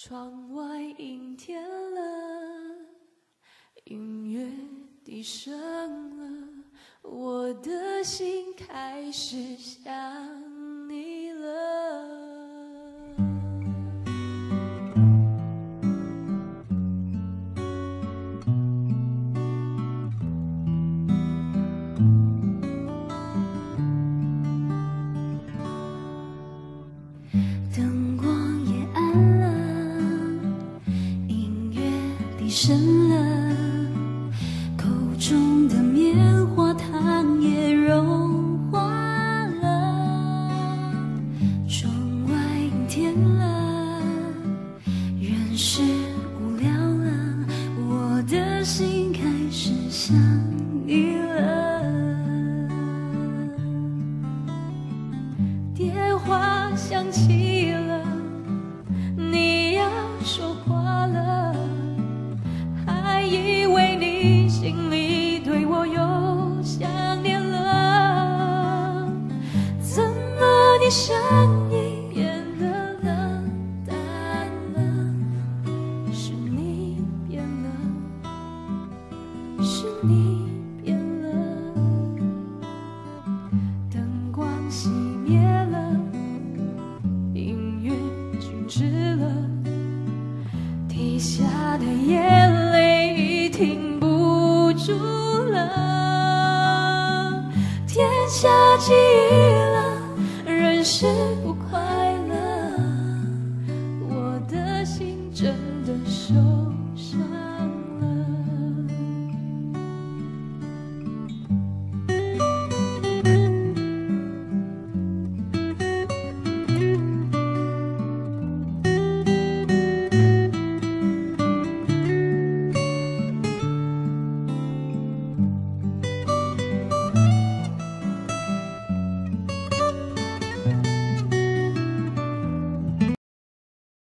窗外阴天了，音乐低声了，我的心开始想低声了，口中的棉花糖也融化了。窗外阴天了，人是无聊了，我的心开始想你了。电话响起声音变得冷淡了？是你变了，是你变了。灯光熄灭了，音乐静止了，滴下的眼泪已停不住了。天下起雨，是不快乐我的心真的受伤。